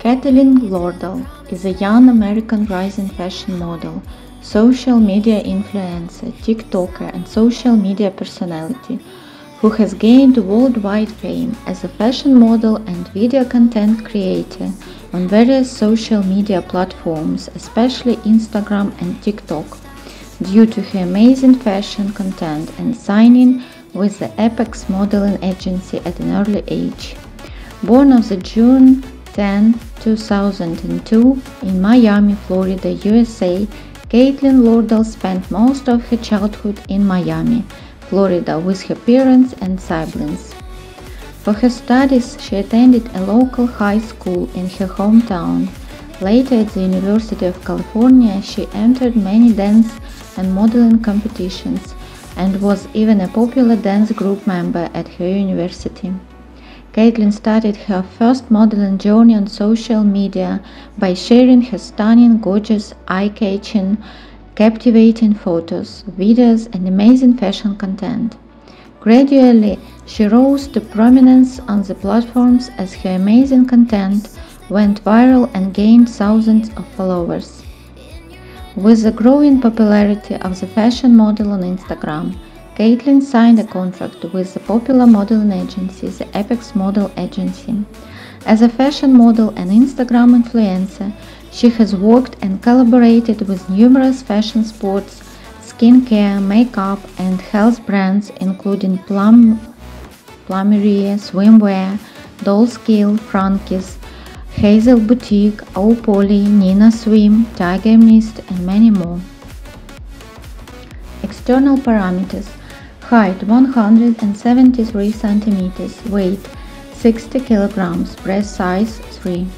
Katelyn Lordahl is a young American rising fashion model, social media influencer, TikToker, and social media personality who has gained worldwide fame as a fashion model and video content creator on various social media platforms, especially Instagram and TikTok, due to her amazing fashion content and signing with the Apex modeling agency at an early age. Born on the June 10, 2002 in Miami, Florida, USA, Caitlin Lordahl spent most of her childhood in Miami, Florida with her parents and siblings. For her studies, she attended a local high school in her hometown. Later at the University of California, she entered many dance and modeling competitions and was even a popular dance group member at her university. Caitlin started her first modeling journey on social media by sharing her stunning, gorgeous, eye-catching, captivating photos, videos, and amazing fashion content. Gradually, she rose to prominence on the platforms as her amazing content went viral and gained thousands of followers. With the growing popularity of the fashion model on Instagram, Caitlin signed a contract with the popular modeling agency, the Apex Model Agency. As a fashion model and Instagram influencer, she has worked and collaborated with numerous fashion sports, skincare, makeup, and health brands including Plum, Plumeria, Swimwear, Dolls Kill, Frankies, Hazel Boutique, Au Poly, Neena Swim, Tiger Mist, and many more. External parameters Height 173 centimeters, weight 60 kilograms, breast size 3.